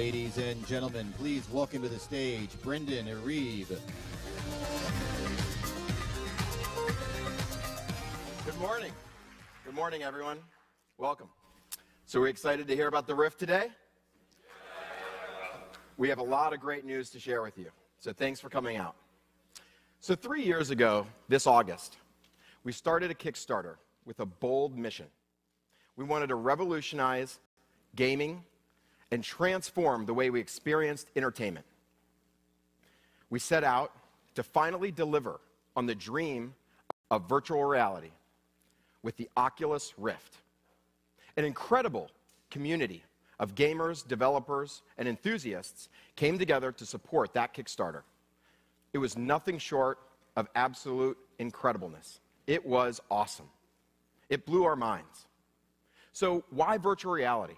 Ladies and gentlemen, please welcome to the stage Brendan Iribe. Good morning. Good morning, everyone. Welcome. So, we're excited to hear about the Rift today. We have a lot of great news to share with you. So, thanks for coming out. So, three years ago, this August, we started a Kickstarter with a bold mission. We wanted to revolutionize gaming and transform the way we experienced entertainment. We set out to finally deliver on the dream of virtual reality with the Oculus Rift. An incredible community of gamers, developers, and enthusiasts came together to support that Kickstarter. It was nothing short of absolute incredibleness. It was awesome. It blew our minds. So, why virtual reality?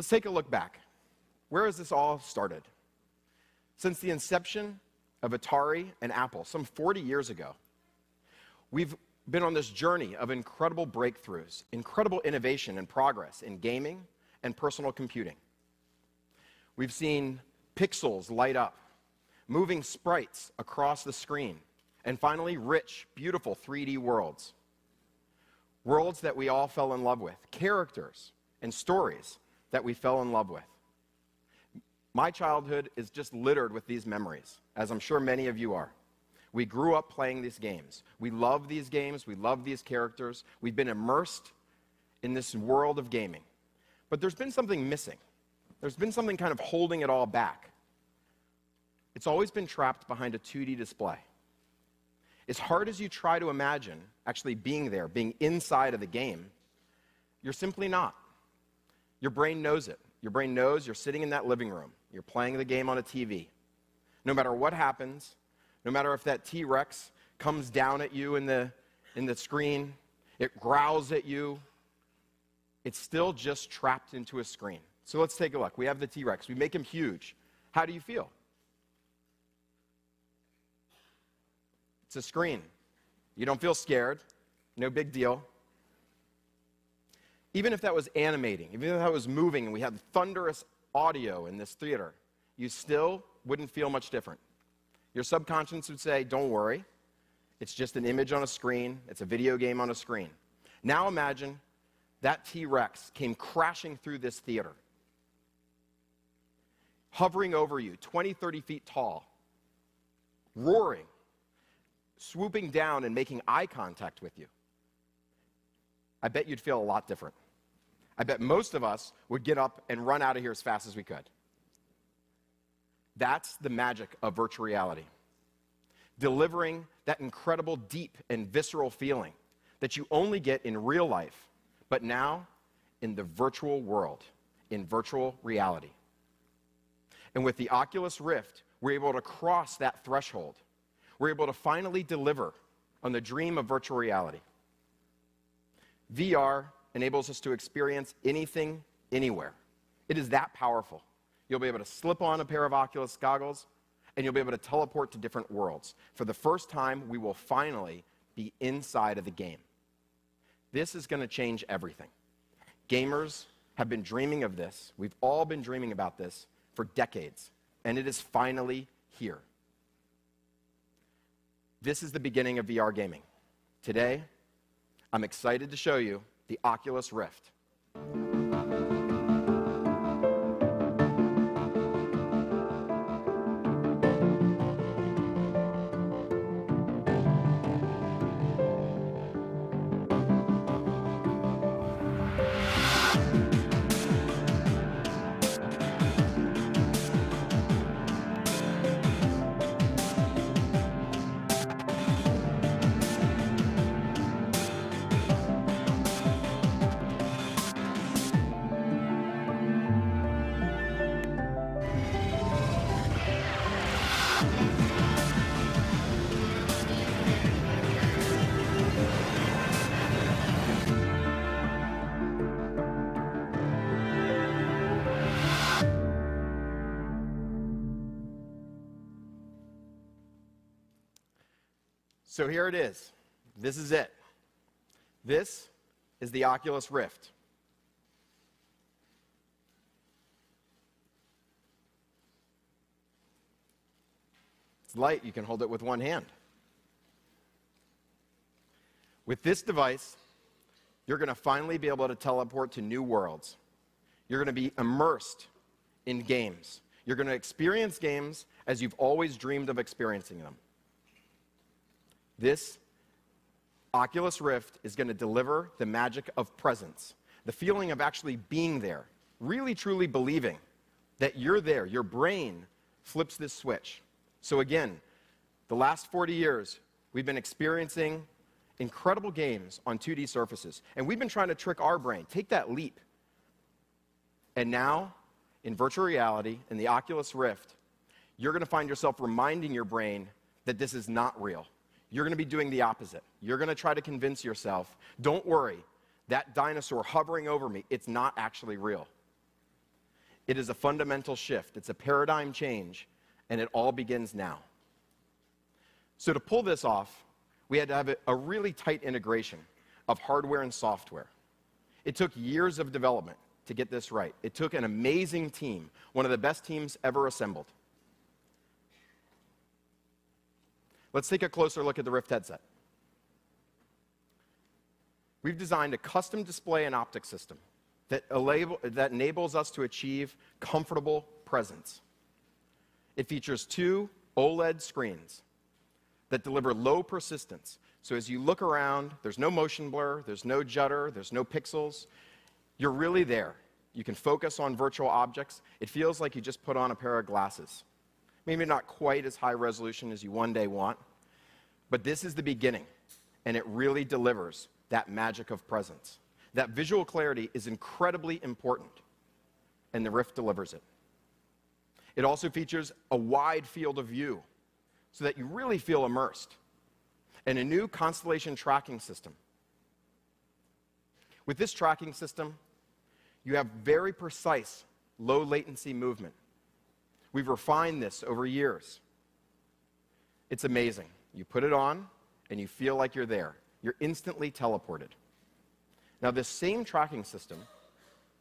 Let's take a look back. Where has this all started? Since the inception of Atari and Apple, some 40 years ago, we've been on this journey of incredible breakthroughs, incredible innovation and progress in gaming and personal computing. We've seen pixels light up, moving sprites across the screen, and finally, rich, beautiful 3D worlds. Worlds that we all fell in love with, characters and stories that we fell in love with. My childhood is just littered with these memories, as I'm sure many of you are. We grew up playing these games. We love these games. We love these characters. We've been immersed in this world of gaming. But there's been something missing. There's been something kind of holding it all back. It's always been trapped behind a 2D display. As hard as you try to imagine actually being there, being inside of the game, you're simply not. Your brain knows it. Your brain knows you're sitting in that living room, you're playing the game on a TV. No matter what happens, no matter if that T Rex comes down at you in the, in the screen, it growls at you, it's still just trapped into a screen. So let's take a look. We have the T Rex, we make him huge. How do you feel? It's a screen. You don't feel scared, no big deal. Even if that was animating, even if that was moving and we had thunderous audio in this theater, you still wouldn't feel much different. Your subconscious would say, Don't worry, it's just an image on a screen, it's a video game on a screen. Now imagine that T Rex came crashing through this theater, hovering over you, 20, 30 feet tall, roaring, swooping down and making eye contact with you. I bet you'd feel a lot different. I bet most of us would get up and run out of here as fast as we could. That's the magic of virtual reality. Delivering that incredible, deep, and visceral feeling that you only get in real life, but now in the virtual world, in virtual reality. And with the Oculus Rift, we're able to cross that threshold. We're able to finally deliver on the dream of virtual reality. VR enables us to experience anything, anywhere. It is that powerful. You'll be able to slip on a pair of Oculus goggles and you'll be able to teleport to different worlds. For the first time, we will finally be inside of the game. This is going to change everything. Gamers have been dreaming of this. We've all been dreaming about this for decades, and it is finally here. This is the beginning of VR gaming. Today, I'm excited to show you the Oculus Rift. So here it is. This is it. This is the Oculus Rift. It's light, you can hold it with one hand. With this device, you're going to finally be able to teleport to new worlds. You're going to be immersed in games. You're going to experience games as you've always dreamed of experiencing them. This Oculus Rift is going to deliver the magic of presence, the feeling of actually being there, really truly believing that you're there. Your brain flips this switch. So, again, the last 40 years, we've been experiencing incredible games on 2D surfaces, and we've been trying to trick our brain, take that leap. And now, in virtual reality, in the Oculus Rift, you're going to find yourself reminding your brain that this is not real. You're going to be doing the opposite. You're going to try to convince yourself, don't worry, that dinosaur hovering over me, it's not actually real. It is a fundamental shift, it's a paradigm change, and it all begins now. So, to pull this off, we had to have a really tight integration of hardware and software. It took years of development to get this right. It took an amazing team, one of the best teams ever assembled. Let's take a closer look at the Rift headset. We've designed a custom display and optic system that, that enables us to achieve comfortable presence. It features two OLED screens that deliver low persistence. So as you look around, there's no motion blur, there's no judder, there's no pixels. You're really there. You can focus on virtual objects. It feels like you just put on a pair of glasses. Maybe not quite as high resolution as you one day want, but this is the beginning, and it really delivers that magic of presence. That visual clarity is incredibly important, and the Rift delivers it. It also features a wide field of view so that you really feel immersed, and a new constellation tracking system. With this tracking system, you have very precise, low latency movement. We've refined this over years. It's amazing. You put it on, and you feel like you're there. You're instantly teleported. Now, this same tracking system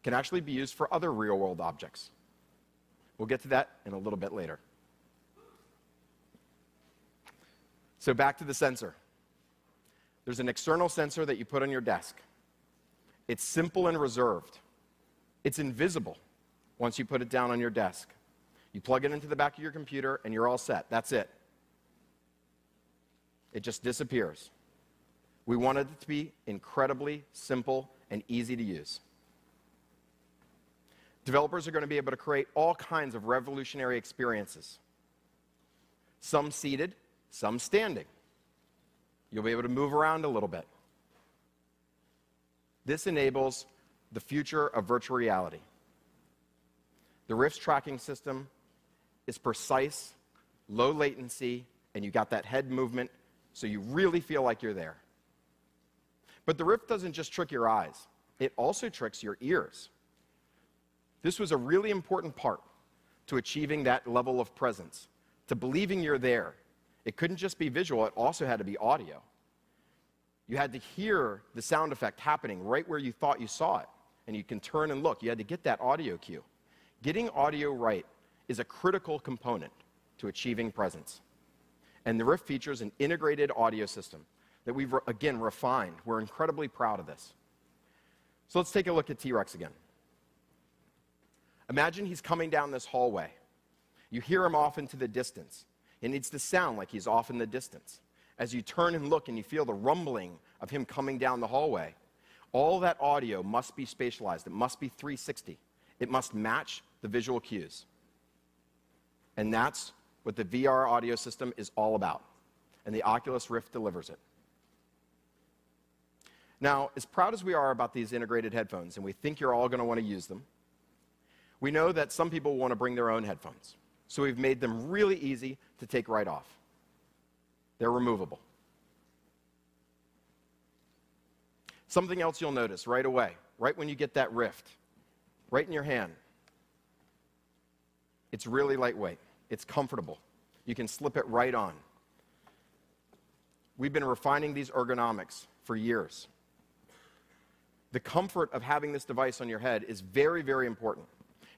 can actually be used for other real world objects. We'll get to that in a little bit later. So, back to the sensor. There's an external sensor that you put on your desk. It's simple and reserved. It's invisible once you put it down on your desk. You plug it into the back of your computer and you're all set. That's it. It just disappears. We wanted it to be incredibly simple and easy to use. Developers are going to be able to create all kinds of revolutionary experiences. Some seated, some standing. You'll be able to move around a little bit. This enables the future of virtual reality. The Rift's tracking system is precise, low latency, and you got that head movement so you really feel like you're there. But the Rift doesn't just trick your eyes, it also tricks your ears. This was a really important part to achieving that level of presence, to believing you're there. It couldn't just be visual, it also had to be audio. You had to hear the sound effect happening right where you thought you saw it, and you can turn and look. You had to get that audio cue. Getting audio right is a critical component to achieving presence. And the Rift features an integrated audio system that we've, again, refined. We're incredibly proud of this. So let's take a look at T Rex again. Imagine he's coming down this hallway. You hear him off into the distance. It needs to sound like he's off in the distance. As you turn and look and you feel the rumbling of him coming down the hallway, all that audio must be spatialized. It must be 360. It must match the visual cues. And that's what the VR audio system is all about. And the Oculus Rift delivers it. Now, as proud as we are about these integrated headphones, and we think you're all going to want to use them, we know that some people want to bring their own headphones. So we've made them really easy to take right off. They're removable. Something else you'll notice right away, right when you get that Rift, right in your hand. It's really lightweight, it's comfortable. You can slip it right on. We've been refining these ergonomics for years the comfort of having this device on your head is very, very important.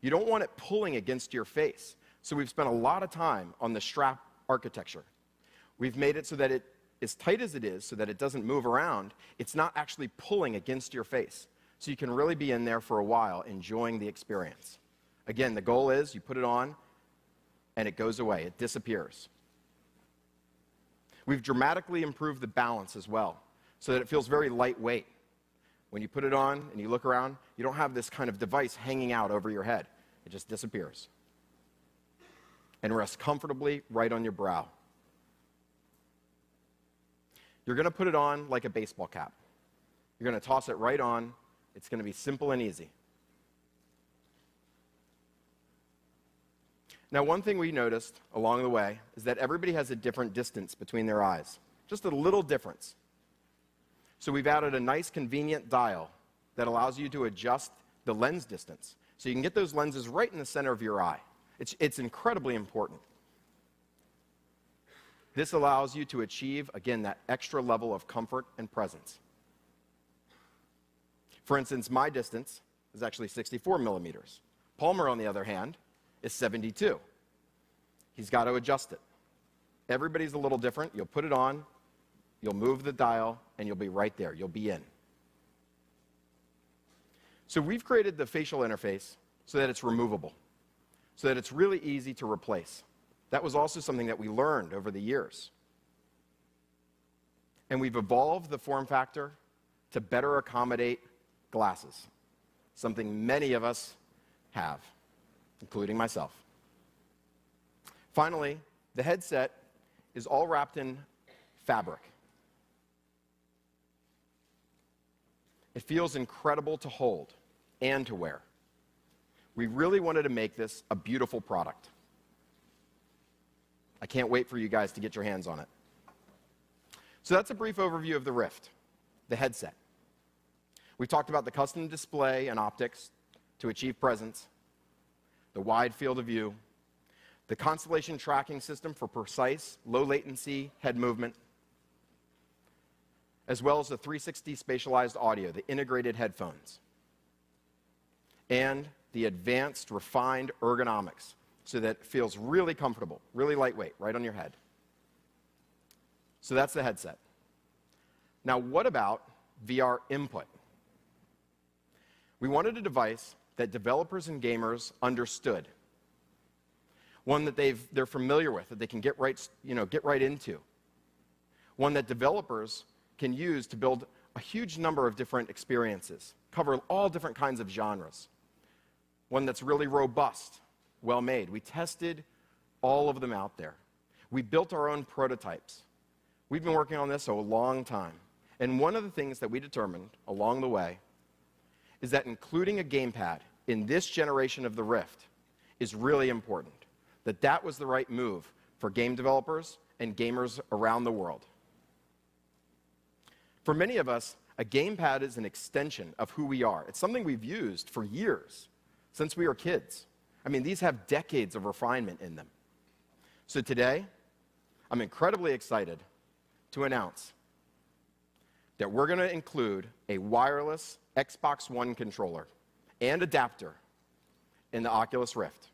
You don't want it pulling against your face. So we've spent a lot of time on the strap architecture. We've made it so that it, as tight as it is, so that it doesn't move around, it's not actually pulling against your face. So you can really be in there for a while enjoying the experience. Again, the goal is you put it on and it goes away, it disappears. We've dramatically improved the balance as well so that it feels very lightweight. When you put it on and you look around, you don't have this kind of device hanging out over your head. It just disappears and rests comfortably right on your brow. You're going to put it on like a baseball cap. You're going to toss it right on. It's going to be simple and easy. Now, one thing we noticed along the way is that everybody has a different distance between their eyes, just a little difference. So we've added a nice, convenient dial that allows you to adjust the lens distance. So you can get those lenses right in the center of your eye. It's, it's incredibly important. This allows you to achieve, again, that extra level of comfort and presence. For instance, my distance is actually 64 millimeters. Palmer, on the other hand, is 72. He's got to adjust it. Everybody's a little different. You'll put it on, you'll move the dial, and you'll be right there. You'll be in. So we've created the facial interface so that it's removable, so that it's really easy to replace. That was also something that we learned over the years. And we've evolved the form factor to better accommodate glasses, something many of us have including myself. Finally, the headset is all wrapped in fabric. It feels incredible to hold and to wear. We really wanted to make this a beautiful product. I can't wait for you guys to get your hands on it. So that's a brief overview of the Rift, the headset. We've talked about the custom display and optics to achieve presence, the wide field of view, the constellation tracking system for precise, low latency head movement, as well as the 360 spatialized audio, the integrated headphones, and the advanced, refined ergonomics so that it feels really comfortable, really lightweight, right on your head. So that's the headset. Now, what about VR input? We wanted a device that developers and gamers understood. One that they've, they're familiar with, that they can get right, you know, get right into. One that developers can use to build a huge number of different experiences, cover all different kinds of genres. One that's really robust, well made. We tested all of them out there. We built our own prototypes. We've been working on this a long time. And one of the things that we determined along the way is that including a gamepad in this generation of the Rift is really important. That that was the right move for game developers and gamers around the world. For many of us, a gamepad is an extension of who we are. It's something we've used for years, since we were kids. I mean, these have decades of refinement in them. So today, I'm incredibly excited to announce that we're going to include a wireless Xbox One controller and adapter in the Oculus Rift.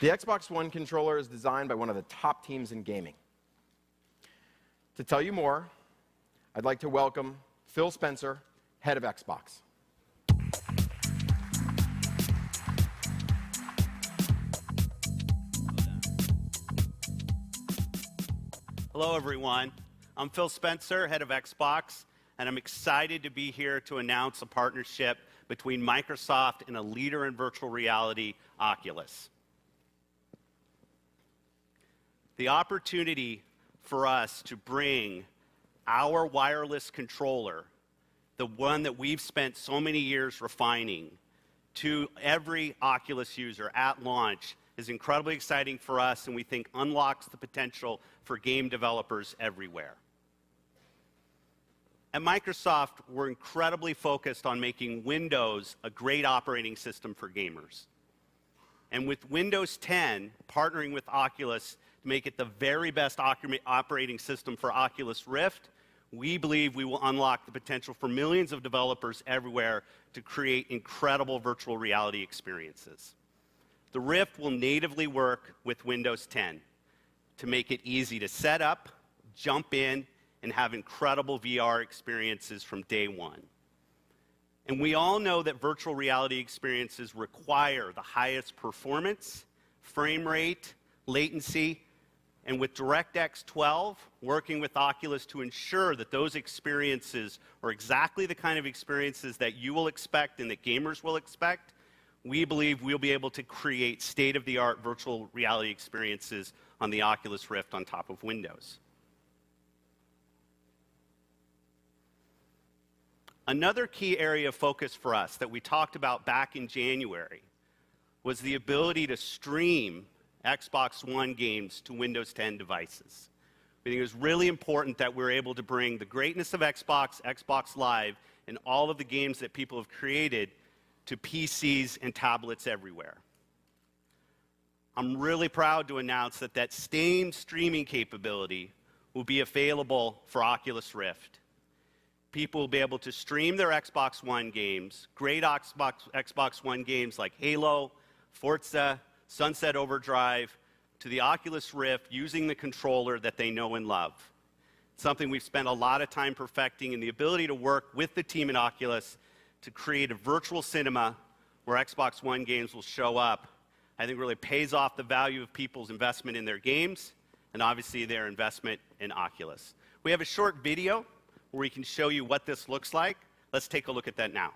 The Xbox One controller is designed by one of the top teams in gaming. To tell you more, I'd like to welcome Phil Spencer, head of Xbox. Hello, everyone. I'm Phil Spencer, head of Xbox, and I'm excited to be here to announce a partnership between Microsoft and a leader in virtual reality, Oculus. The opportunity for us to bring our wireless controller, the one that we've spent so many years refining, to every Oculus user at launch is incredibly exciting for us and we think unlocks the potential for game developers everywhere. At Microsoft, we're incredibly focused on making Windows a great operating system for gamers. And with Windows 10 partnering with Oculus to make it the very best operating system for Oculus Rift, we believe we will unlock the potential for millions of developers everywhere to create incredible virtual reality experiences. The Rift will natively work with Windows 10 to make it easy to set up, jump in, and have incredible VR experiences from day one. And we all know that virtual reality experiences require the highest performance, frame rate, latency, and with DirectX 12, working with Oculus to ensure that those experiences are exactly the kind of experiences that you will expect and that gamers will expect, we believe we'll be able to create state of the art virtual reality experiences on the Oculus Rift on top of Windows. Another key area of focus for us that we talked about back in January was the ability to stream Xbox One games to Windows 10 devices. We think it was really important that we're able to bring the greatness of Xbox, Xbox Live, and all of the games that people have created to PCs and tablets everywhere. I'm really proud to announce that that same streaming capability will be available for Oculus Rift. People will be able to stream their Xbox One games, great Xbox, Xbox One games like Halo, Forza, Sunset Overdrive to the Oculus Rift using the controller that they know and love. Something we've spent a lot of time perfecting, and the ability to work with the team at Oculus to create a virtual cinema where Xbox One games will show up, I think really pays off the value of people's investment in their games and obviously their investment in Oculus. We have a short video where we can show you what this looks like. Let's take a look at that now.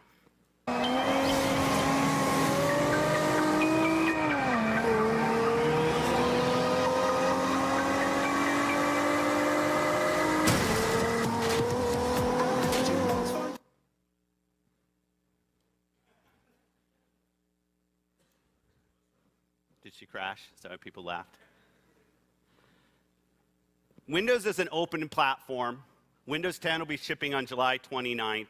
Did she crash? Is people laughed? Windows is an open platform. Windows 10 will be shipping on July 29th.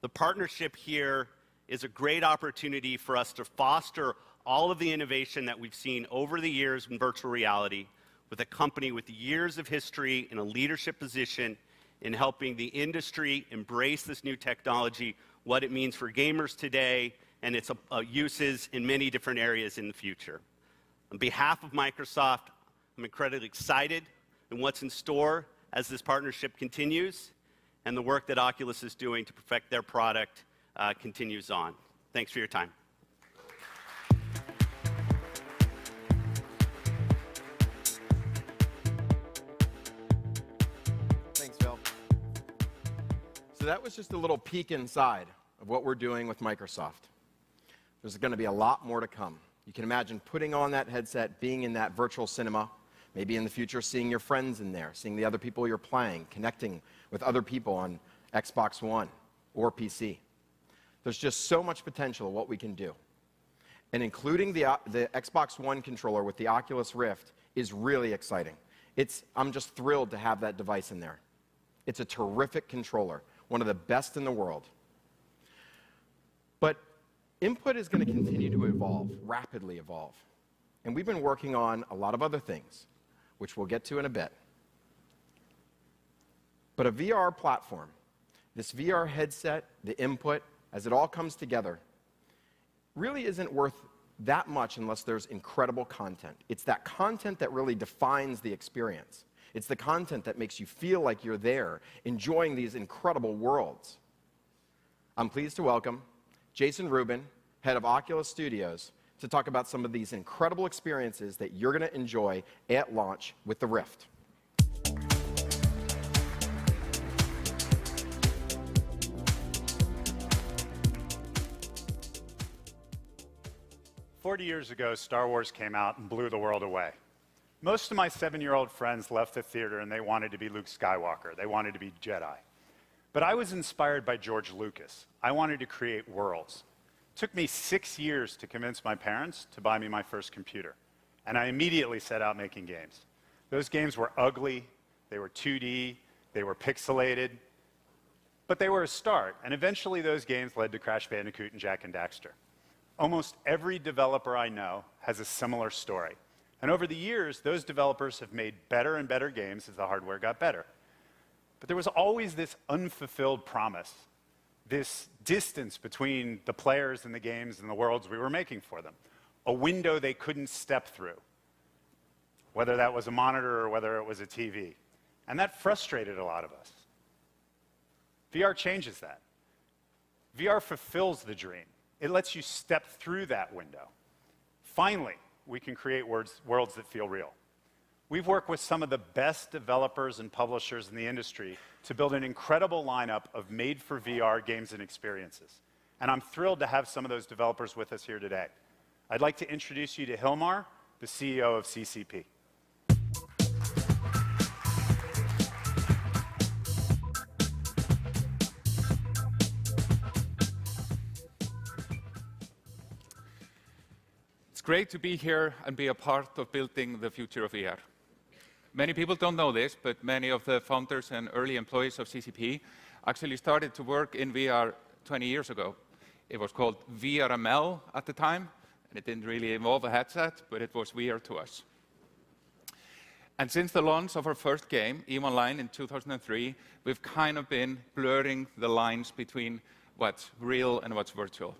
The partnership here is a great opportunity for us to foster all of the innovation that we've seen over the years in virtual reality with a company with years of history in a leadership position in helping the industry embrace this new technology, what it means for gamers today, and its uh, uses in many different areas in the future. On behalf of Microsoft, I'm incredibly excited in what's in store as this partnership continues and the work that Oculus is doing to perfect their product uh, continues on. Thanks for your time. Thanks. So that was just a little peek inside of what we're doing with Microsoft. There's going to be a lot more to come. You can imagine putting on that headset, being in that virtual cinema, maybe in the future seeing your friends in there, seeing the other people you're playing, connecting with other people on Xbox One or PC. There's just so much potential of what we can do. And including the, uh, the Xbox One controller with the Oculus Rift is really exciting. It's, I'm just thrilled to have that device in there. It's a terrific controller, one of the best in the world. But input is going to continue to evolve, rapidly evolve. And we've been working on a lot of other things, which we'll get to in a bit. But a VR platform, this VR headset, the input, as it all comes together, really isn't worth that much unless there's incredible content. It's that content that really defines the experience. It's the content that makes you feel like you're there, enjoying these incredible worlds. I'm pleased to welcome Jason Rubin, head of Oculus Studios, to talk about some of these incredible experiences that you're going to enjoy at launch with the Rift. Forty years ago, Star Wars came out and blew the world away. Most of my seven year old friends left the theater and they wanted to be Luke Skywalker. They wanted to be Jedi. But I was inspired by George Lucas. I wanted to create worlds. Took me six years to convince my parents to buy me my first computer. And I immediately set out making games. Those games were ugly, they were 2D, they were pixelated, but they were a start. And eventually, those games led to Crash Bandicoot and Jak and Daxter. Almost every developer I know has a similar story. And over the years, those developers have made better and better games as the hardware got better. But there was always this unfulfilled promise, this distance between the players and the games and the worlds we were making for them. a window they couldn't step through, whether that was a monitor or whether it was a TV. And that frustrated a lot of us. VR changes that. VR fulfills the dream. It lets you step through that window. Finally, we can create words, worlds that feel real. We've worked with some of the best developers and publishers in the industry to build an incredible lineup of made for VR games and experiences. And I'm thrilled to have some of those developers with us here today. I'd like to introduce you to Hilmar, the CEO of CCP. It's great to be here and be a part of building the future of VR. Many people don't know this, but many of the founders and early employees of CCP actually started to work in VR 20 years ago. It was called VRML at the time, and it didn't really involve a headset, but it was VR to us. And since the launch of our first game, EVE Online, in 2003, we've kind of been blurring the lines between what's real and what's virtual.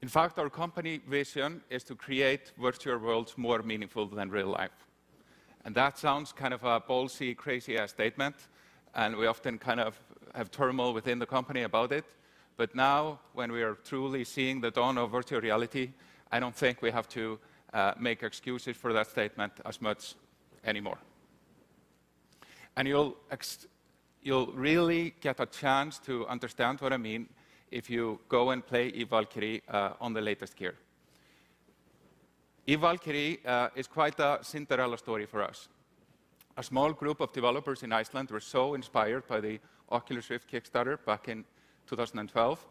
In fact, our company vision is to create virtual worlds more meaningful than real life. And that sounds kind of a ballsy, crazy ass statement, and we often kind of have turmoil within the company about it. But now, when we are truly seeing the dawn of virtual reality, I don't think we have to uh, make excuses for that statement as much anymore. And you'll, you'll really get a chance to understand what I mean if you go and play Eve Valkyrie uh, on the latest gear. Eve Valkyrie uh, is quite a Cinderella story for us. A small group of developers in Iceland were so inspired by the Oculus Rift Kickstarter back in 2012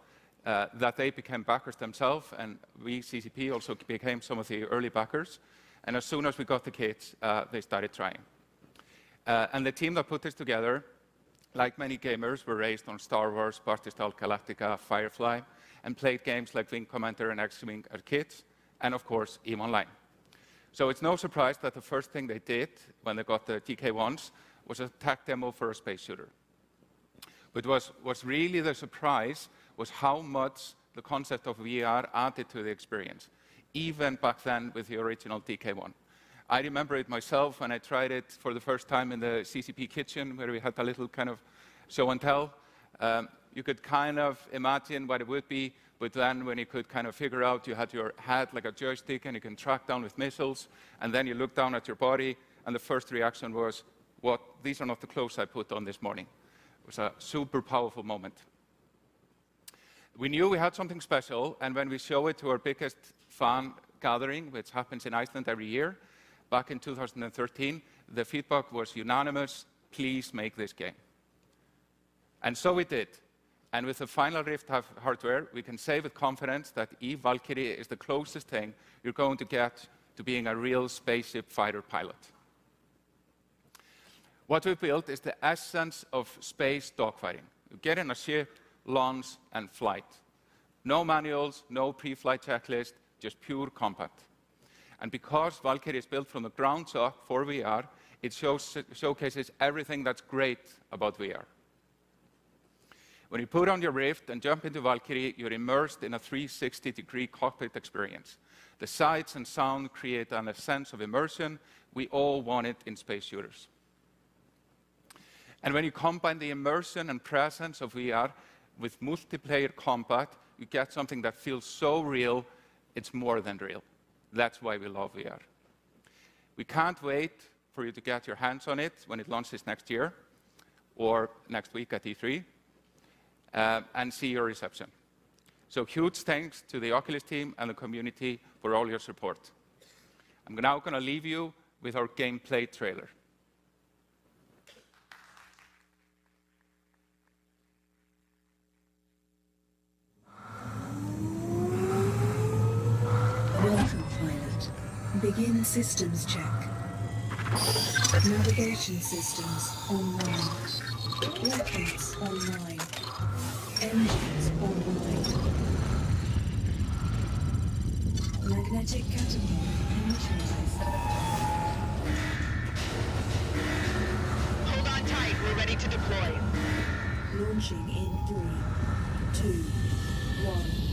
uh, that they became backers themselves, and we, CCP, also became some of the early backers. And as soon as we got the kits, uh, they started trying. Uh, and the team that put this together, like many gamers, were raised on Star Wars, Battlestar Galactica, Firefly, and played games like Wing Commander and X-Wing Arcades and of course, EVE Online. So it's no surprise that the first thing they did when they got the DK1s was a tech demo for a space shooter. But was really the surprise was how much the concept of VR added to the experience, even back then with the original DK1. I remember it myself when I tried it for the first time in the CCP kitchen, where we had a little kind of show and tell. Um, you could kind of imagine what it would be but then when you could kind of figure out you had your head like a joystick and you can track down with missiles, and then you look down at your body, and the first reaction was, what, these are not the clothes I put on this morning. It was a super powerful moment. We knew we had something special, and when we show it to our biggest fan gathering, which happens in Iceland every year, back in 2013, the feedback was unanimous, please make this game. And so we did. And with the final Rift hardware, we can say with confidence that Eve Valkyrie is the closest thing you're going to get to being a real spaceship fighter pilot. What we built is the essence of space dogfighting. You get in a ship, launch, and flight. No manuals, no pre-flight checklist, just pure combat. And because Valkyrie is built from the ground up for VR, it shows, showcases everything that's great about VR. When you put on your Rift and jump into Valkyrie, you're immersed in a 360-degree cockpit experience. The sights and sound create a sense of immersion. We all want it in space shooters. And when you combine the immersion and presence of VR with multiplayer combat, you get something that feels so real, it's more than real. That's why we love VR. We can't wait for you to get your hands on it when it launches next year or next week at E3 uh, and see your reception. So huge thanks to the Oculus team and the community for all your support. I'm now going to leave you with our gameplay trailer. Welcome, pilot. Begin systems check. Navigation systems online. Rockets online. Engines online. Magnetic catapult initialized. Hold on tight. We're ready to deploy. Launching in three, two, one.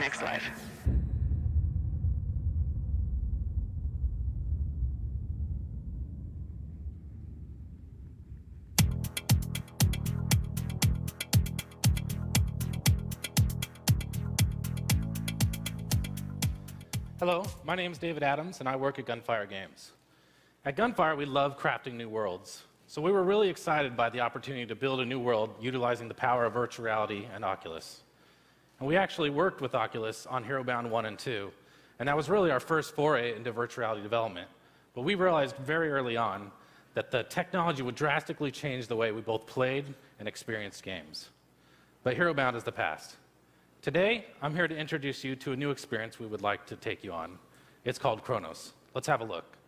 Next life. Hello, my name is David Adams, and I work at Gunfire Games. At Gunfire, we love crafting new worlds, so we were really excited by the opportunity to build a new world utilizing the power of virtual reality and Oculus. And we actually worked with Oculus on Herobound 1 and 2, and that was really our first foray into virtual reality development. But we realized very early on that the technology would drastically change the way we both played and experienced games. But Herobound is the past. Today, I'm here to introduce you to a new experience we would like to take you on. It's called Chronos. Let's have a look.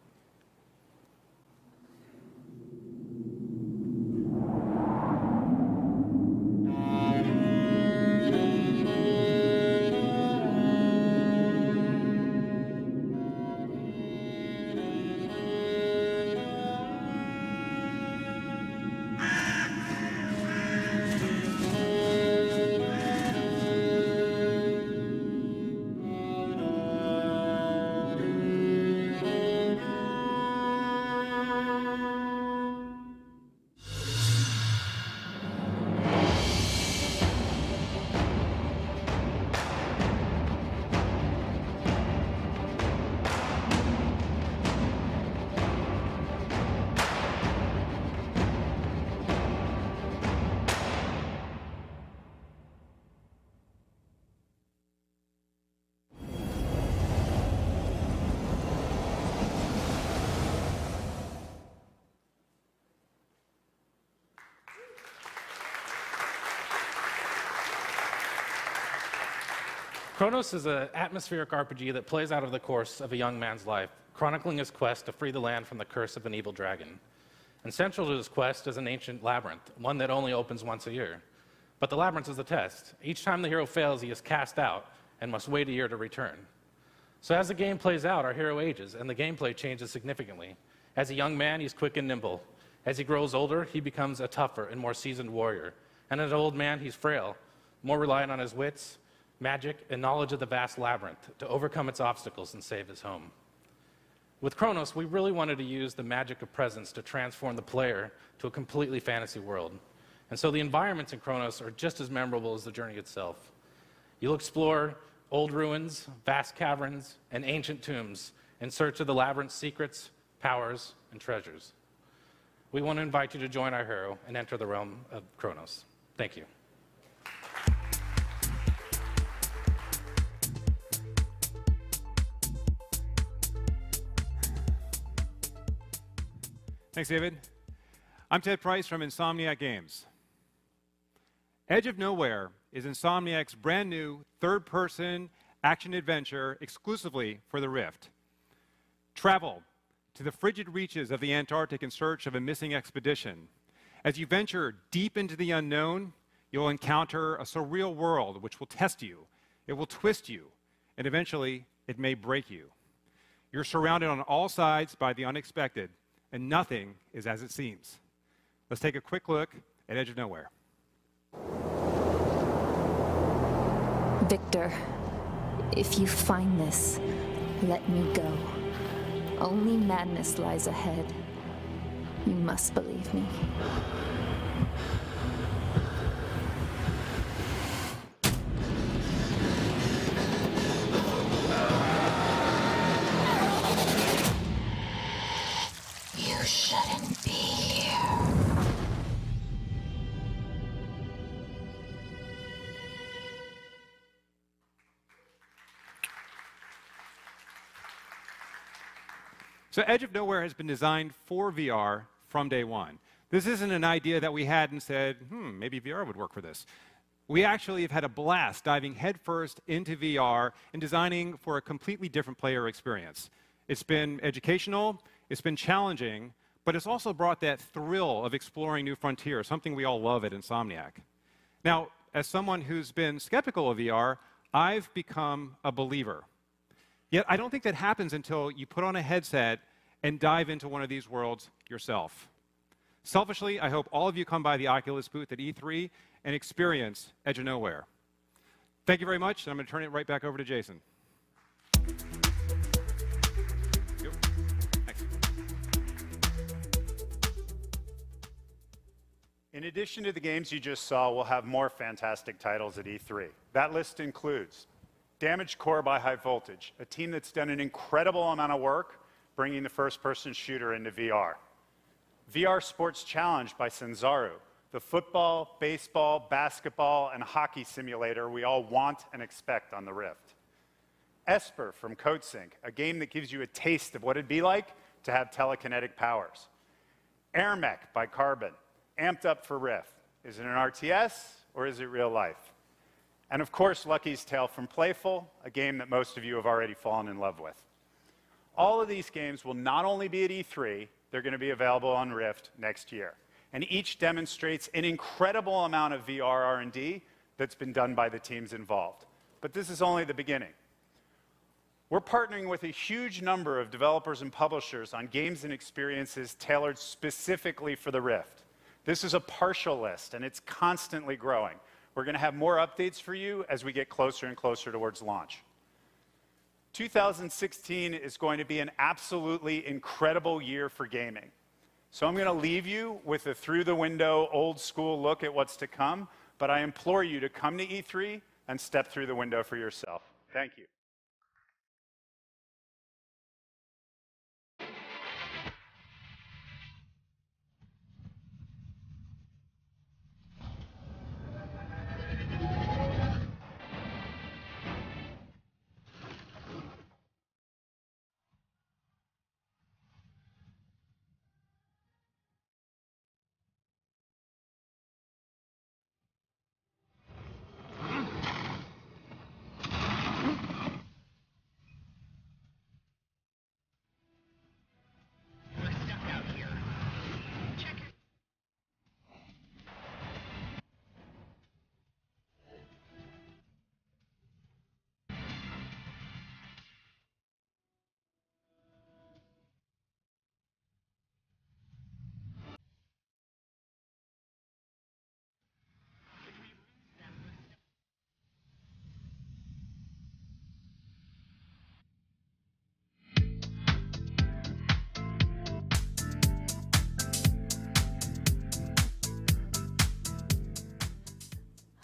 Chronos is an atmospheric RPG that plays out of the course of a young man's life, chronicling his quest to free the land from the curse of an evil dragon. And central to his quest is an ancient labyrinth, one that only opens once a year. But the labyrinth is a test. Each time the hero fails, he is cast out and must wait a year to return. So as the game plays out, our hero ages, and the gameplay changes significantly. As a young man, he's quick and nimble. As he grows older, he becomes a tougher and more seasoned warrior. And as an old man, he's frail, more reliant on his wits, magic, and knowledge of the vast labyrinth to overcome its obstacles and save his home. With Chronos, we really wanted to use the magic of presence to transform the player to a completely fantasy world. And so the environments in Chronos are just as memorable as the journey itself. You'll explore old ruins, vast caverns, and ancient tombs in search of the labyrinth's secrets, powers, and treasures. We want to invite you to join our hero and enter the realm of Chronos. Thank you. Thanks, David. I'm Ted Price from Insomniac Games. Edge of Nowhere is Insomniac's brand new third person action adventure exclusively for the Rift. Travel to the frigid reaches of the Antarctic in search of a missing expedition. As you venture deep into the unknown, you'll encounter a surreal world which will test you, it will twist you, and eventually it may break you. You're surrounded on all sides by the unexpected, and nothing is as it seems. Let's take a quick look at Edge of Nowhere. Victor, if you find this, let me go. Only madness lies ahead. You must believe me. So, Edge of Nowhere has been designed for VR from day one. This isn't an idea that we had and said, hmm, maybe VR would work for this. We actually have had a blast diving headfirst into VR and designing for a completely different player experience. It's been educational, it's been challenging, but it's also brought that thrill of exploring new frontiers, something we all love at Insomniac. Now, as someone who's been skeptical of VR, I've become a believer. Yet I don't think that happens until you put on a headset and dive into one of these worlds yourself. Selfishly, I hope all of you come by the Oculus booth at E3 and experience Edge of Nowhere. Thank you very much, and I'm going to turn it right back over to Jason. In addition to the games you just saw, we'll have more fantastic titles at E3. That list includes Damaged Core by High Voltage, a team that's done an incredible amount of work bringing the first person shooter into VR. VR Sports Challenge by Sanzaru, the football, baseball, basketball, and hockey simulator we all want and expect on the Rift. Esper from Coatsink, a game that gives you a taste of what it'd be like to have telekinetic powers. AirMech by Carbon, amped up for Rift. Is it an RTS or is it real life? And of course, Lucky's Tale from Playful, a game that most of you have already fallen in love with. All of these games will not only be at E3, they're going to be available on Rift next year. And each demonstrates an incredible amount of VR R&D that's been done by the teams involved. But this is only the beginning. We're partnering with a huge number of developers and publishers on games and experiences tailored specifically for the Rift. This is a partial list, and it's constantly growing. We're going to have more updates for you as we get closer and closer towards launch. 2016 is going to be an absolutely incredible year for gaming. So I'm going to leave you with a through the window, old school look at what's to come, but I implore you to come to E3 and step through the window for yourself. Thank you.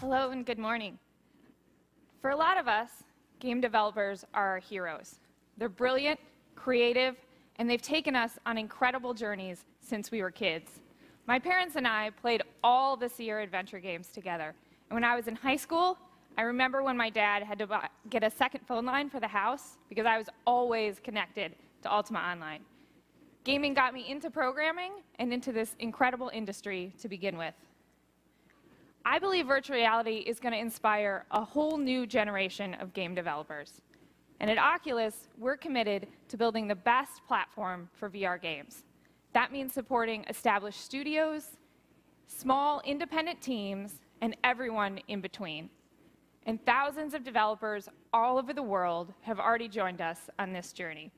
Hello and good morning. For a lot of us, game developers are our heroes. They're brilliant, creative, and they've taken us on incredible journeys since we were kids. My parents and I played all the Sierra adventure games together. And when I was in high school, I remember when my dad had to get a second phone line for the house because I was always connected to Ultima Online. Gaming got me into programming and into this incredible industry to begin with. I believe virtual reality is going to inspire a whole new generation of game developers. And at Oculus, we're committed to building the best platform for VR games. That means supporting established studios, small independent teams, and everyone in between. And thousands of developers all over the world have already joined us on this journey.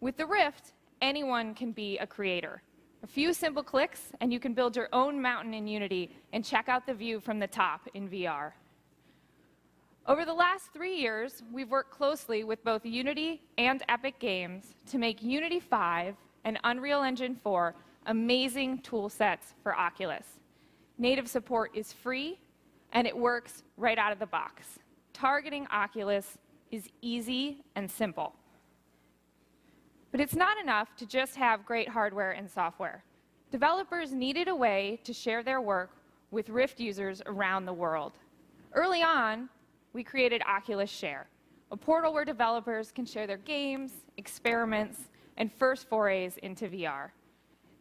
With the Rift, anyone can be a creator. A few simple clicks, and you can build your own mountain in Unity and check out the view from the top in VR. Over the last three years, we've worked closely with both Unity and Epic Games to make Unity 5 and Unreal Engine 4 amazing tool sets for Oculus. Native support is free, and it works right out of the box. Targeting Oculus is easy and simple. But it's not enough to just have great hardware and software. Developers needed a way to share their work with Rift users around the world. Early on, we created Oculus Share, a portal where developers can share their games, experiments, and first forays into VR.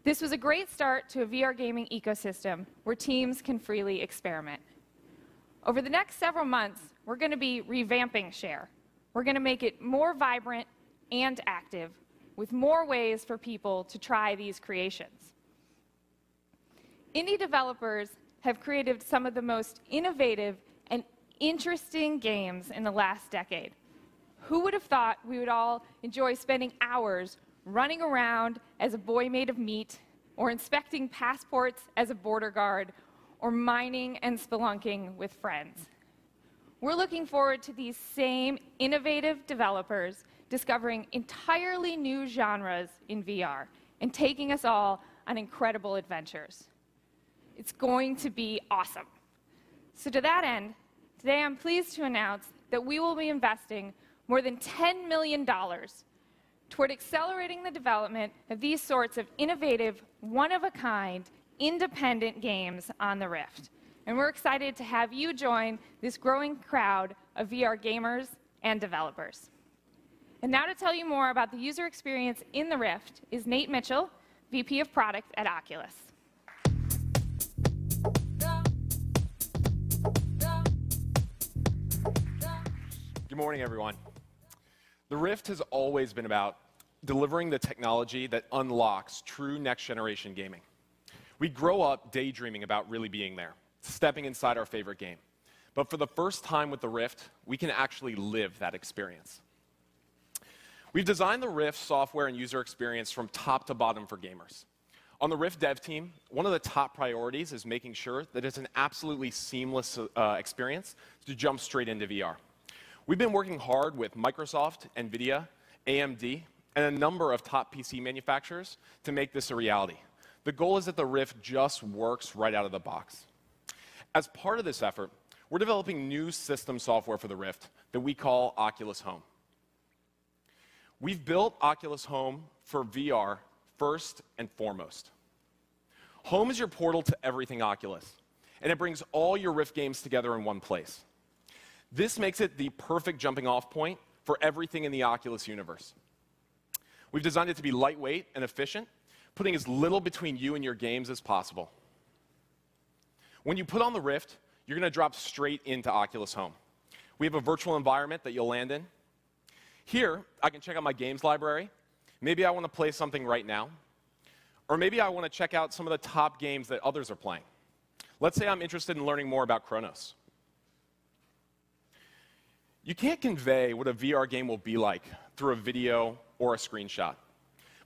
This was a great start to a VR gaming ecosystem where teams can freely experiment. Over the next several months, we're going to be revamping Share. We're going to make it more vibrant and active with more ways for people to try these creations. Indie developers have created some of the most innovative and interesting games in the last decade. Who would have thought we would all enjoy spending hours running around as a boy made of meat, or inspecting passports as a border guard, or mining and spelunking with friends? We're looking forward to these same innovative developers discovering entirely new genres in VR and taking us all on incredible adventures. It's going to be awesome. So, to that end, today I'm pleased to announce that we will be investing more than $10 million toward accelerating the development of these sorts of innovative, one of a kind, independent games on the Rift. And we're excited to have you join this growing crowd of VR gamers and developers. And now to tell you more about the user experience in the Rift is Nate Mitchell, VP of Product at Oculus. Good morning, everyone. The Rift has always been about delivering the technology that unlocks true next generation gaming. We grow up daydreaming about really being there stepping inside our favorite game. But for the first time with the Rift, we can actually live that experience. We've designed the Rift software and user experience from top to bottom for gamers. On the Rift dev team, one of the top priorities is making sure that it's an absolutely seamless uh, experience to jump straight into VR. We've been working hard with Microsoft, NVIDIA, AMD, and a number of top PC manufacturers to make this a reality. The goal is that the Rift just works right out of the box. As part of this effort, we're developing new system software for the Rift that we call Oculus Home. We've built Oculus Home for VR first and foremost. Home is your portal to everything Oculus, and it brings all your Rift games together in one place. This makes it the perfect jumping off point for everything in the Oculus universe. We've designed it to be lightweight and efficient, putting as little between you and your games as possible. When you put on the Rift, you're going to drop straight into Oculus Home. We have a virtual environment that you'll land in. Here, I can check out my games library. Maybe I want to play something right now. Or maybe I want to check out some of the top games that others are playing. Let's say I'm interested in learning more about Chronos. You can't convey what a VR game will be like through a video or a screenshot.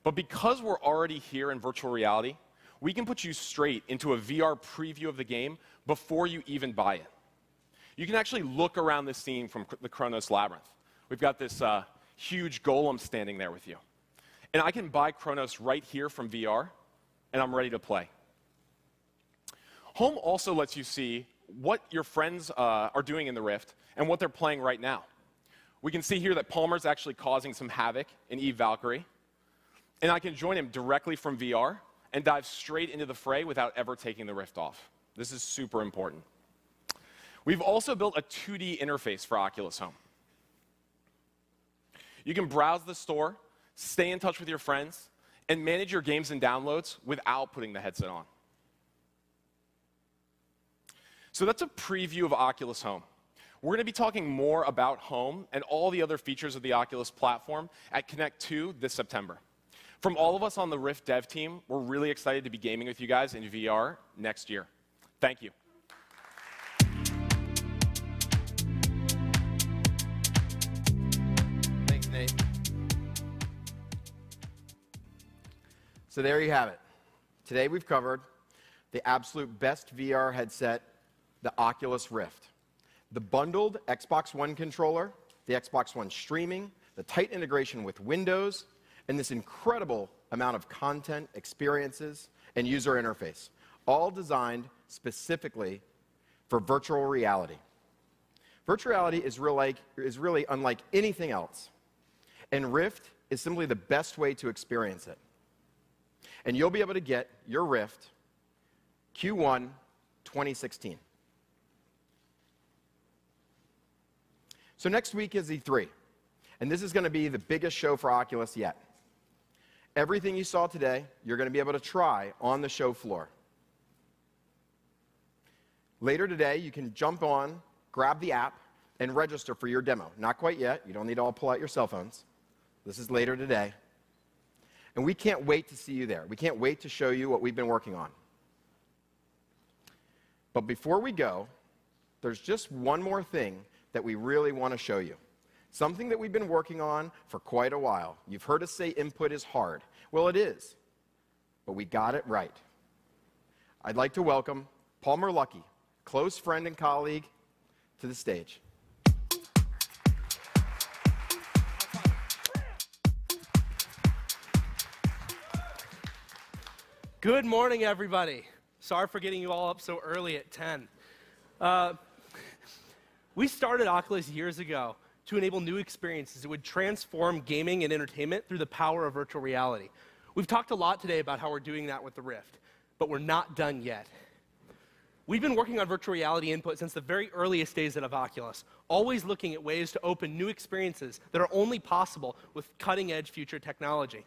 But because we're already here in virtual reality, we can put you straight into a VR preview of the game before you even buy it. You can actually look around the scene from the Chronos Labyrinth. We've got this uh, huge golem standing there with you. And I can buy Chronos right here from VR, and I'm ready to play. Home also lets you see what your friends uh, are doing in the Rift and what they're playing right now. We can see here that Palmer's actually causing some havoc in Eve Valkyrie. And I can join him directly from VR and dive straight into the fray without ever taking the Rift off. This is super important. We've also built a 2D interface for Oculus Home. You can browse the store, stay in touch with your friends, and manage your games and downloads without putting the headset on. So that's a preview of Oculus Home. We're going to be talking more about Home and all the other features of the Oculus platform at Connect 2 this September. From all of us on the Rift dev team, we're really excited to be gaming with you guys in VR next year. Thank you. So there you have it. Today we've covered the absolute best VR headset, the Oculus Rift. The bundled Xbox One controller, the Xbox One streaming, the tight integration with Windows, and this incredible amount of content, experiences, and user interface, all designed specifically for virtual reality. Virtual reality is, real like, is really unlike anything else, and Rift is simply the best way to experience it. And you'll be able to get your Rift Q1 2016. So next week is E3, and this is going to be the biggest show for Oculus yet. Everything you saw today, you're going to be able to try on the show floor. Later today, you can jump on, grab the app, and register for your demo. Not quite yet. You don't need to all pull out your cell phones. This is later today. And we can't wait to see you there. We can't wait to show you what we've been working on. But before we go, there's just one more thing that we really want to show you. Something that we've been working on for quite a while. You've heard us say input is hard. Well, it is, but we got it right. I'd like to welcome Palmer Luckey, close friend and colleague, to the stage. Good morning, everybody. Sorry for getting you all up so early at 10. Uh, we started Oculus years ago to enable new experiences that would transform gaming and entertainment through the power of virtual reality. We've talked a lot today about how we're doing that with the Rift, but we're not done yet. We've been working on virtual reality input since the very earliest days of Oculus, always looking at ways to open new experiences that are only possible with cutting edge future technology.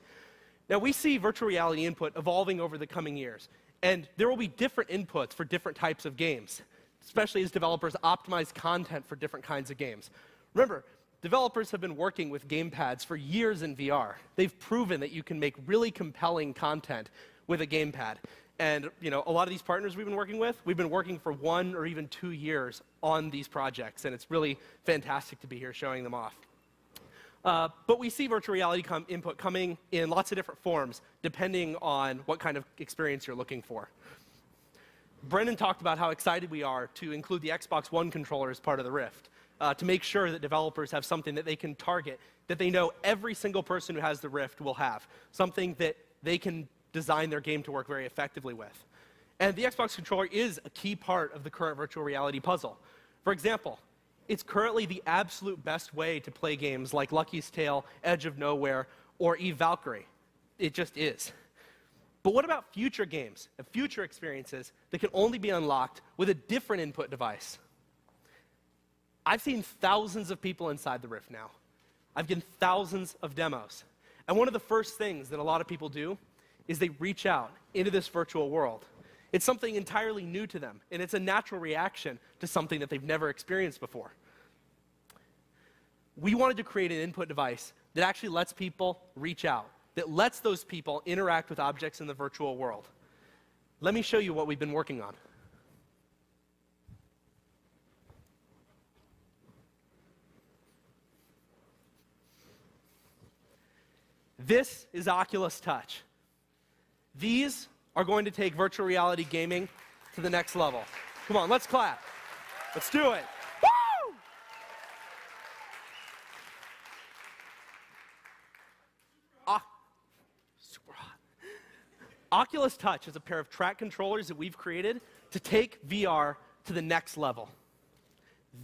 Now, we see virtual reality input evolving over the coming years, and there will be different inputs for different types of games, especially as developers optimize content for different kinds of games. Remember, developers have been working with gamepads for years in VR. They've proven that you can make really compelling content with a gamepad. And you know, a lot of these partners we've been working with, we've been working for one or even two years on these projects, and it's really fantastic to be here showing them off. Uh, but we see virtual reality com input coming in lots of different forms, depending on what kind of experience you're looking for. Brendan talked about how excited we are to include the Xbox One controller as part of the Rift uh, to make sure that developers have something that they can target, that they know every single person who has the Rift will have, something that they can design their game to work very effectively with. And the Xbox controller is a key part of the current virtual reality puzzle. For example, it's currently the absolute best way to play games like Lucky's Tale, Edge of Nowhere, or Eve Valkyrie. It just is. But what about future games and future experiences that can only be unlocked with a different input device? I've seen thousands of people inside the Rift now. I've given thousands of demos. And one of the first things that a lot of people do is they reach out into this virtual world. It's something entirely new to them, and it's a natural reaction to something that they've never experienced before. We wanted to create an input device that actually lets people reach out, that lets those people interact with objects in the virtual world. Let me show you what we've been working on. This is Oculus Touch. These are going to take virtual reality gaming to the next level. Come on, let's clap. Let's do it. Oculus Touch is a pair of track controllers that we've created to take VR to the next level.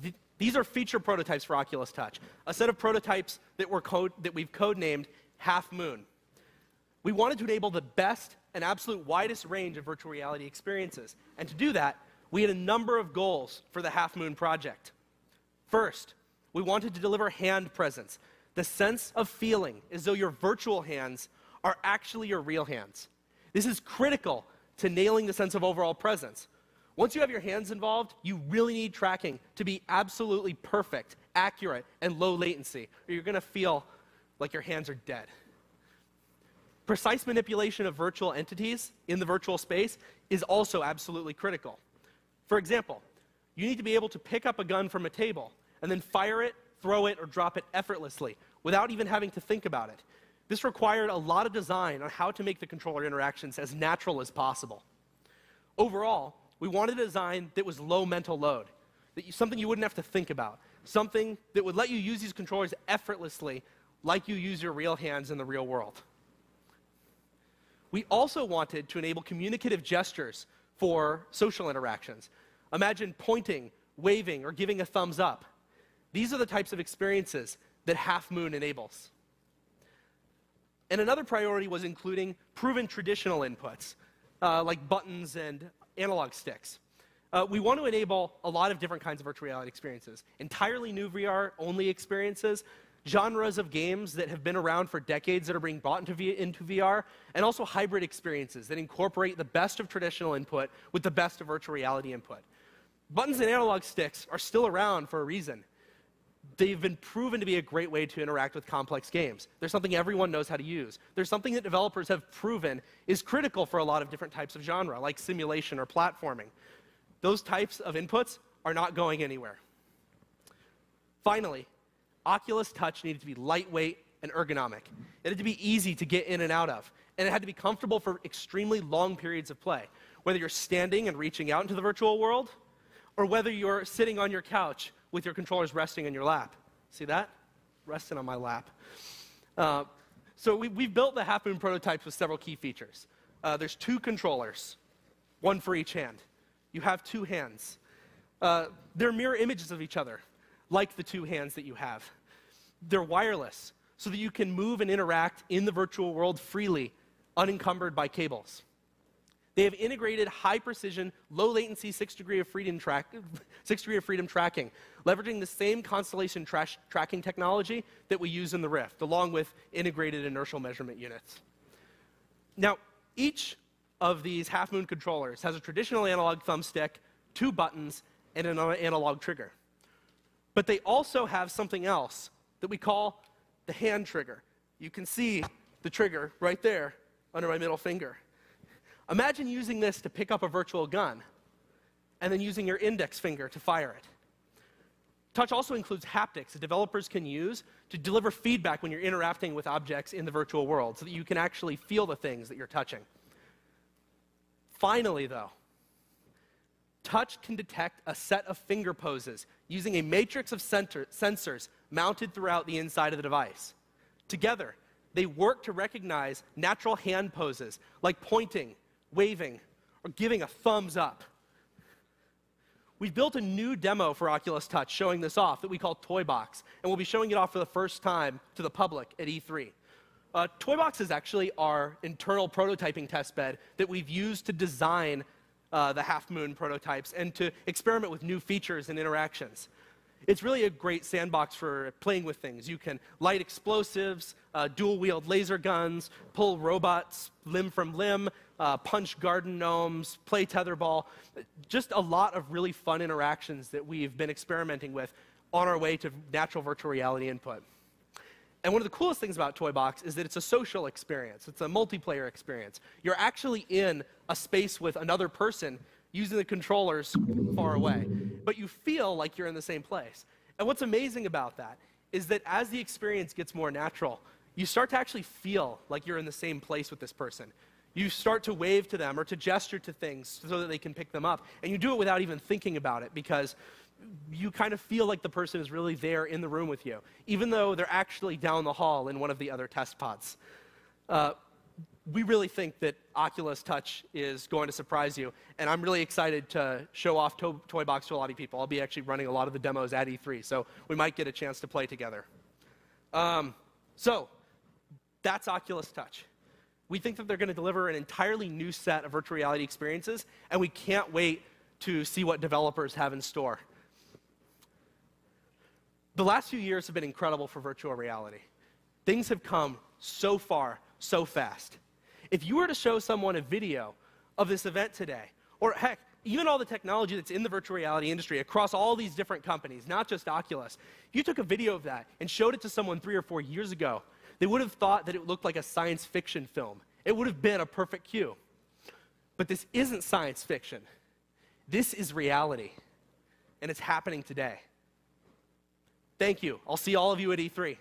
Th- these are feature prototypes for Oculus Touch, a set of prototypes that, were code, that we've codenamed Half Moon. We wanted to enable the best and absolute widest range of virtual reality experiences. And to do that, we had a number of goals for the Half Moon project. First, we wanted to deliver hand presence, the sense of feeling as though your virtual hands are actually your real hands. This is critical to nailing the sense of overall presence. Once you have your hands involved, you really need tracking to be absolutely perfect, accurate, and low latency, or you're going to feel like your hands are dead. Precise manipulation of virtual entities in the virtual space is also absolutely critical. For example, you need to be able to pick up a gun from a table and then fire it, throw it, or drop it effortlessly without even having to think about it. This required a lot of design on how to make the controller interactions as natural as possible. Overall, we wanted a design that was low mental load, that you, something you wouldn't have to think about, something that would let you use these controllers effortlessly like you use your real hands in the real world. We also wanted to enable communicative gestures for social interactions. Imagine pointing, waving, or giving a thumbs up. These are the types of experiences that Half Moon enables. And another priority was including proven traditional inputs, uh, like buttons and analog sticks. Uh, we want to enable a lot of different kinds of virtual reality experiences entirely new VR only experiences, genres of games that have been around for decades that are being brought into, v- into VR, and also hybrid experiences that incorporate the best of traditional input with the best of virtual reality input. Buttons and analog sticks are still around for a reason. They've been proven to be a great way to interact with complex games. There's something everyone knows how to use. There's something that developers have proven is critical for a lot of different types of genre, like simulation or platforming. Those types of inputs are not going anywhere. Finally, Oculus Touch needed to be lightweight and ergonomic. It had to be easy to get in and out of, and it had to be comfortable for extremely long periods of play. Whether you're standing and reaching out into the virtual world, or whether you're sitting on your couch with your controllers resting in your lap. See that? Resting on my lap. Uh, so we, we've built the Half Moon prototypes with several key features. Uh, there's two controllers, one for each hand. You have two hands. Uh, they're mirror images of each other, like the two hands that you have. They're wireless, so that you can move and interact in the virtual world freely, unencumbered by cables. They have integrated high precision, low latency, six degree of freedom, track, six degree of freedom tracking, leveraging the same constellation tracking technology that we use in the Rift, along with integrated inertial measurement units. Now, each of these half moon controllers has a traditional analog thumbstick, two buttons, and an analog trigger. But they also have something else that we call the hand trigger. You can see the trigger right there under my middle finger. Imagine using this to pick up a virtual gun and then using your index finger to fire it. Touch also includes haptics that developers can use to deliver feedback when you're interacting with objects in the virtual world so that you can actually feel the things that you're touching. Finally, though, touch can detect a set of finger poses using a matrix of sensors mounted throughout the inside of the device. Together, they work to recognize natural hand poses like pointing, waving, or giving a thumbs up. We built a new demo for Oculus Touch showing this off that we call Toybox, and we'll be showing it off for the first time to the public at E3. Uh, Toybox is actually our internal prototyping test bed that we've used to design uh, the Half Moon prototypes and to experiment with new features and interactions. It's really a great sandbox for playing with things. You can light explosives, uh, dual wield laser guns, pull robots limb from limb, uh, punch garden gnomes, play tetherball. Just a lot of really fun interactions that we've been experimenting with on our way to natural virtual reality input. And one of the coolest things about Toybox is that it's a social experience. It's a multiplayer experience. You're actually in a space with another person using the controllers far away, but you feel like you're in the same place. And what's amazing about that is that as the experience gets more natural, you start to actually feel like you're in the same place with this person. You start to wave to them or to gesture to things so that they can pick them up. And you do it without even thinking about it because you kind of feel like the person is really there in the room with you, even though they're actually down the hall in one of the other test pods. Uh, we really think that Oculus Touch is going to surprise you, and I'm really excited to show off to- Toybox to a lot of people. I'll be actually running a lot of the demos at E3, so we might get a chance to play together. Um, so, that's Oculus Touch. We think that they're going to deliver an entirely new set of virtual reality experiences, and we can't wait to see what developers have in store. The last few years have been incredible for virtual reality. Things have come so far, so fast. If you were to show someone a video of this event today, or heck, even all the technology that's in the virtual reality industry across all these different companies, not just Oculus, if you took a video of that and showed it to someone three or four years ago, they would have thought that it looked like a science fiction film. It would have been a perfect cue. But this isn't science fiction. This is reality. And it's happening today. Thank you. I'll see all of you at E E3.